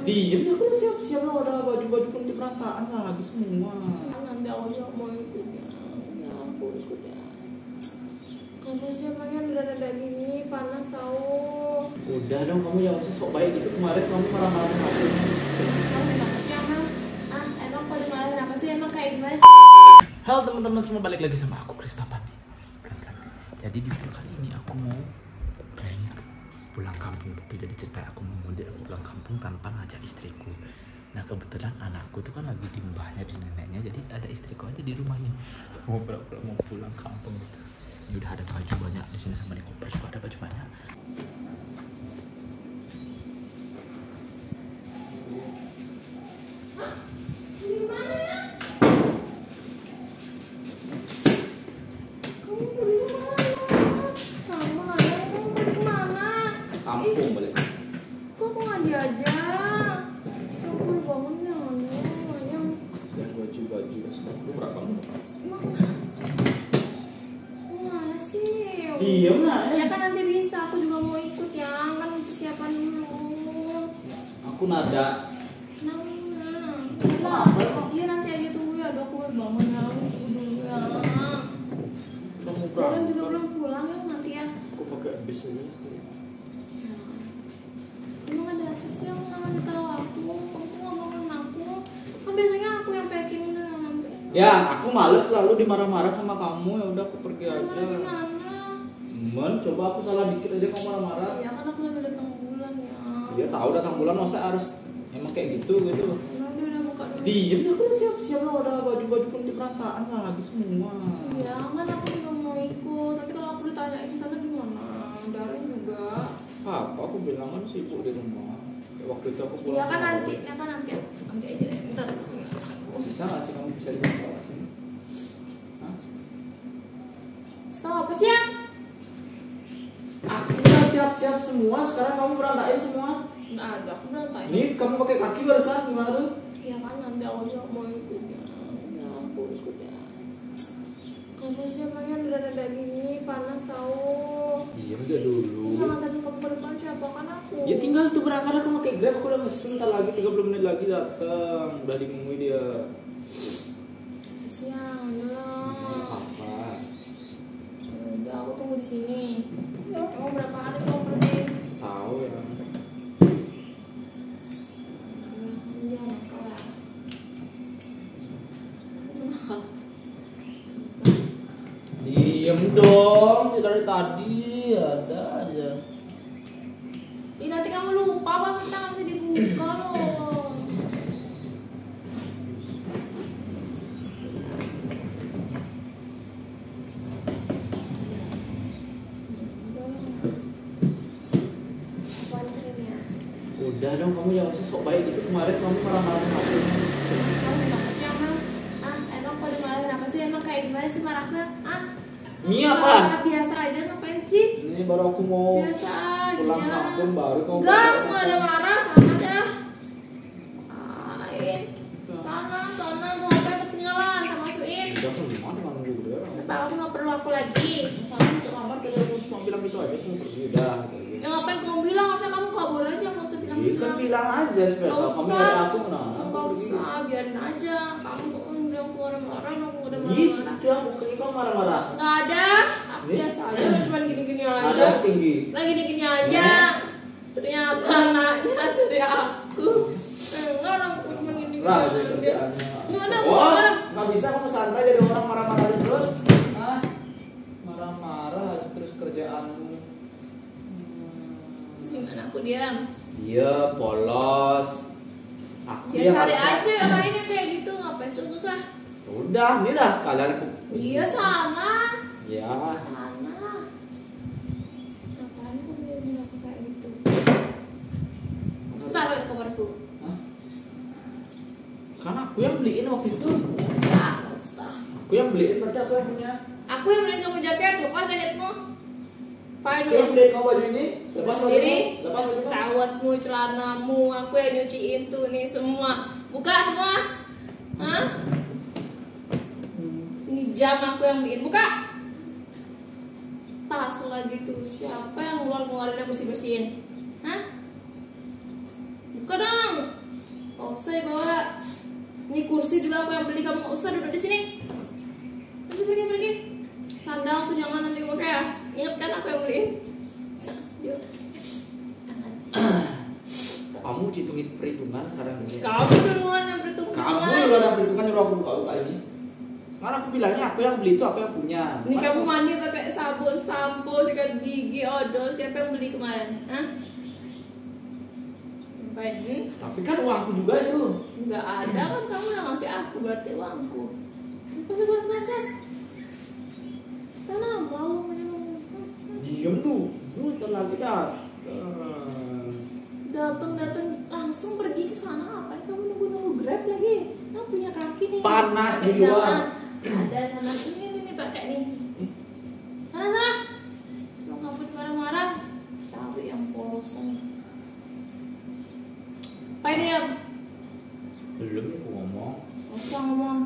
Diem aku udah siap-siap lah udah baju-baju pun di perantaan lagi semua. nanti juga mau ikut ya. Ya aku ikut ya. Kamu siapanya udah ada gini panas tahu Udah dong kamu jangan usah sok baik. Gitu kemarin kamu marah-marah sama aku. kamu kenapa sih emang ah emang pada dimarahin apa sih? Emang kayak gimana sih? Halo teman-teman semua balik lagi sama aku Kristapan. Jadi di video kali ini aku mau pulang kampung gitu. Jadi cerita aku mau mudik aku pulang kampung tanpa ngajak istriku. Nah kebetulan anakku tuh kan lagi di mbahnya di neneknya jadi ada istriku aja di rumahnya. Aku mau pura-pura mau pulang kampung gitu. Ini udah ada baju banyak di sini sama di koper juga ada baju banyak. Kampung balik. kok aku nggak diajak aku baru bangun ya yang Baju baju itu berapa? mana sih Diem lah ya kan nanti bisa aku juga mau ikut ya kan persiapan dulu Aku nada. Tenang, tenang. Iya nanti aja tunggu ya, aduh aku baru bangun ya, aku tunggu dulu ya. Kamu Kalian juga belum pulang ya nanti ya. Aku pakai bis aja. Emang ada apa sih yang nggak tahu aku? Kamu bangun aku? Kan biasanya aku yang packing. Ya, aku males lalu dimarah-marah sama kamu ya udah aku pergi aja. Gimana? Men, coba aku salah dikit aja kamu marah-marah. Iya kan aku lagi datang bulan ya. Dia tahu datang bulan masa harus emang kayak gitu gitu. Nah, buka dulu. Diem aku udah siap-siap lah udah baju-baju pun di perantaan lagi semua. Iya kan aku juga mau ikut. Nanti kalau aku ditanyain di sana gimana? Darin juga. Apa aku bilang kan sibuk di rumah. Ya, Waktu itu aku pulang. Iya kan nanti, ya kan nanti, nanti aja deh. Ntar. Bisa nggak sih kamu bisa di masalah sini? Tahu apa sih ya? Aku udah siap-siap semua. Sekarang kamu berantakin semua. Nggak ada, aku berantai. Ini kamu pakai kaki barusan gimana tuh? Ya kan nanti aku mau ikut ya. Ya aku ikut ya. Siapanya udah ada gini, panas tahu. Diem dia dulu. Sama tadi kamu siapa kan aku? Ya tinggal tuh berangkat aku pakai grab aku udah mesen lagi 30 menit lagi datang udah dimungui dia Siang, lah. apa Udah aku tunggu di sini. Kamu berapa hari kamu pergi? tahu ya Iya, nakal ya. Nakal. Diem dong ya dari tadi ada aja Ih, nanti kamu lupa apa kita bisa dibuka loh. udah dong kamu jangan usah sok baik gitu kemarin kamu marah-marah sama aku Kamu kenapa sih emang? Ah, emang pada dimarahin apa sih? Emang kayak gimana sih marahnya? Ah, Ini apa? marah biasa aja ngapain sih? ini baru aku mau Biasa pulang aja. kampung baru kamu Enggak, aku nggak ada marah sama dah. Ain, sana, sana, mau apa ketinggalan, tak masukin. udah semua dengan gue Tapi aku nggak perlu aku lagi. sama masuk kamar tadi aku cuma bilang gitu aja kamu pergi udah gitu. Ya ngapain kamu bilang? Harusnya kamu kabur aja, nggak usah Iya kan bilang aja supaya tahu kamu nyari aku kenapa aku Nggak pergi usah, biarin aja. Kamu kok bilang aku marah-marah, aku udah Yes, marah-marah. dia bukan kamu marah-marah. Nggak ada, biasa aja, cuma gini-gini Ada aja. yang tinggi. Nah gini-gini aja. Ternyata anaknya dari aku. Enggak orang aku cuma gini-gini jadi kerjaannya. Gimana, Oh, nggak bisa kamu santai jadi orang marah-marah aja terus. Ah, marah-marah terus kerjaanmu. Gimana aku diam? Iya, polos. Aku Ya yang cari aja yang lainnya kayak gitu, ngapain susah? Udah, ini lah sekalian aku. Iya sana. Ya, Sana. Ngapain aku biarin aku kayak gitu? Susah banget kabarku. Hah? kan aku yang beliin waktu itu. Susah. Aku yang beliin berarti aku yang punya. Aku yang beliin kamu jaket, lepas jaketmu. Pakai Aku yang dulu. beliin kamu baju ini. Lepas Sendiri. Lepas bajumu. Cawatmu, celanamu, aku yang nyuciin tuh nih semua. Buka semua. Hah? Ini jam aku yang beliin. Buka. Tas lagi tuh. Siapa yang ngeluar ngeluarin yang bersih bersihin? Hah? Buka dong. usir juga aku yang beli kamu nggak usah duduk di sini pergi pergi pergi sandal tuh jangan nanti pakai ya ingat kan aku yang beliin Yuk. Kamu hitungin perhitungan sekarang ini. kamu duluan yang berhitung Kamu duluan ada perhitungan nyuruh aku buka buka ini. Karena aku bilangnya aku yang beli itu aku yang punya. Ini kamu mandi pakai sabun, sampo, sikat gigi, odol. Siapa yang beli kemarin? Hah? Hmm? Tapi kan uangku juga itu. Nggak ada kan kamu yang ngasih aku berarti uangku. Pas pas mas mas. Tanah mau. Diem tuh. Lu lagi datang. Datang datang langsung pergi ke sana apa? Kamu nunggu nunggu grab lagi? Kamu punya kaki nih. Panas di luar. Ada sana ini ini, ini pakai nih. Sana sana. Nggak boleh marah-marah. Cari yang polosan. Apa ini ya? Belum ngomong. Nggak usah ngomong.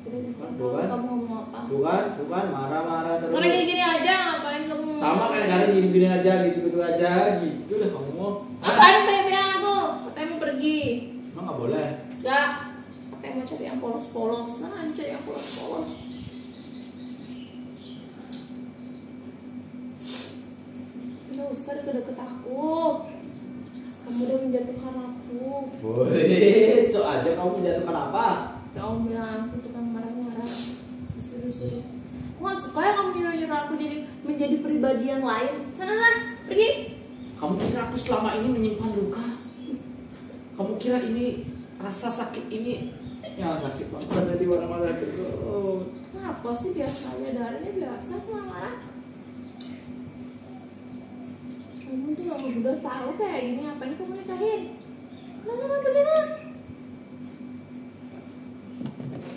Udah Kan, kamu ngomong apa. Bukan, bukan marah-marah terus. Karena gini-gini aja ngapain kamu? Sama kayak kalian gini-gini aja gitu-gitu aja gitu deh kamu mau. Apaan bilang aku? Katanya mau pergi. Emang nggak boleh. Enggak. Katanya mau cari yang polos-polos. Sana cari yang polos-polos. Nggak usah deket-deket aku. Kamu udah menjatuhkan aku. Boleh, so aja kamu menjatuhkan apa? Kamu bilang aku tukang marah-marah. Disuruh-suruh. Aku nggak suka ya kamu nyuruh-nyuruh aku jadi menjadi pribadi yang lain. Sana lah, pergi. Kamu kira aku selama ini menyimpan luka? Kamu kira ini rasa sakit ini yang sakit banget ada di mana-mana terus. Kenapa sih biasa aja darahnya biasa marah-marah. Kamu tuh lama udah tahu kayak gini ngapain kamu nikahin? Nah, pergi lah.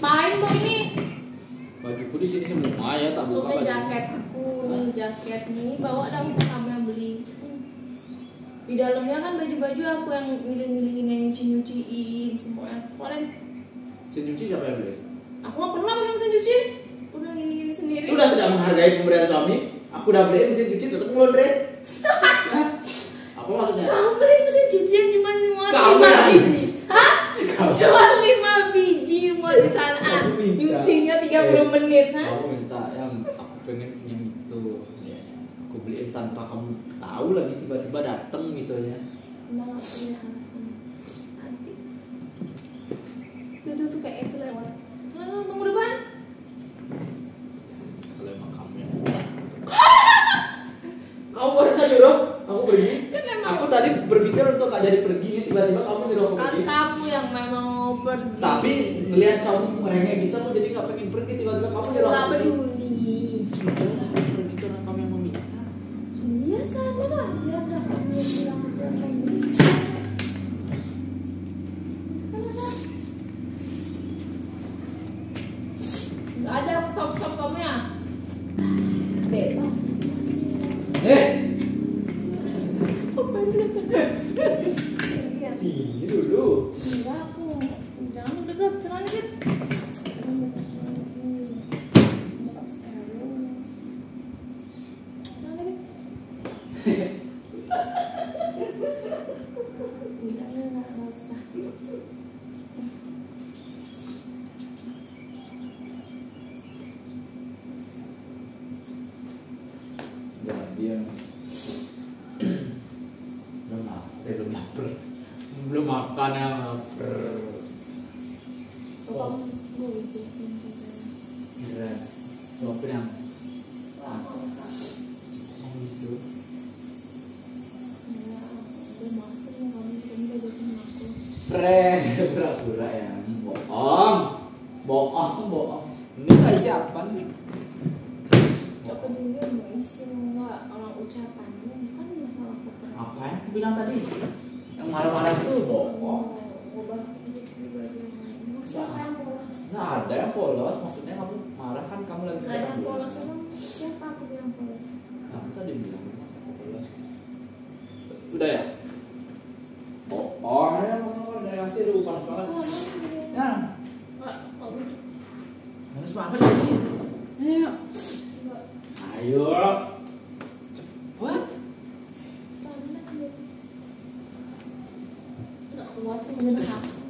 Main mau ini. Bajuku di sini semua ya tak buka baju. jaket aku nih, jaket nih bawa dong kamu yang beli. Di dalamnya kan baju-baju aku yang milih-milihin yang nyuci-nyuciin semuanya. Kemarin Senyuci siapa yang beli? aku nggak pernah punya mesin cuci. Udah gini-gini sendiri. Itu udah tidak menghargai pemberian suami. Aku udah beli mesin cuci tetap ngelondre. Apa maksudnya? Kamu beli mesin cuci yang cuma lima biji, hah? Cuma lima biji muat di sana. Kamu minta. Nyucinya 30 menit, hah? Aku minta yang aku pengen punya itu. Ya, aku beliin tanpa kamu tahu lagi tiba-tiba dateng gitu ya. Enggak nggak punya alasan. Nanti. Kayak itu lewat. Tunggu depan. Kalau emang kamu yang Kamu baru saja dong, aku pergi. Kan emang Aku tadi berpikir untuk gak jadi pergi, tiba-tiba kamu nyuruh aku kan pergi. kamu yang memang mau pergi. Tapi ngelihat kamu merengek gitu, aku jadi gak pengen pergi. Tiba-tiba kamu nyuruh aku pergi. peduli. Sudah lah, pergi karena kamu yang meminta. Iya sana lah. Biar nggak kamu yang bilang aku yang mau beli. Sana, sana. Nggak ada stop-stop kamu ya? Bebas. Eh, Apa yang dekat? Iya. sini dulu. Enggak aku. Jangan dekat, jangan dekat. Bukan stereo. Jangan dekat. Enggak, enggak, enggak usah. Jangan diam. belum lapar, eh, belum lapar. Belum makan ya lapar. Kalau kamu mau itu sih. Iya. Lapar yang Lama sekali. mau itu. Ya, udah masuk ya kamu kamu udah jadi aku. Prank, pura-pura yang bohong. Bohong, bohong. Ini kayak siapa nih? Coba dulu mau isi enggak orang ucapanmu kan masalah koperasi. Apa yang aku bilang tadi? Yang marah-marah tuh bohong. Nggak ada yang polos, maksudnya kamu marah kan kamu lagi Gak ada yang polos emang. Siapa aku bilang polos? Kamu tadi bilang masa aku polos. Udah ya? Bohong ya, kamu dari hasil dulu panas banget. Kamu dia. Ya, Nggak, nggak udah. panas banget ini. Ayo. Nggak. Ayo. Cepet. Sana, dia. Nggak keluar tuh bener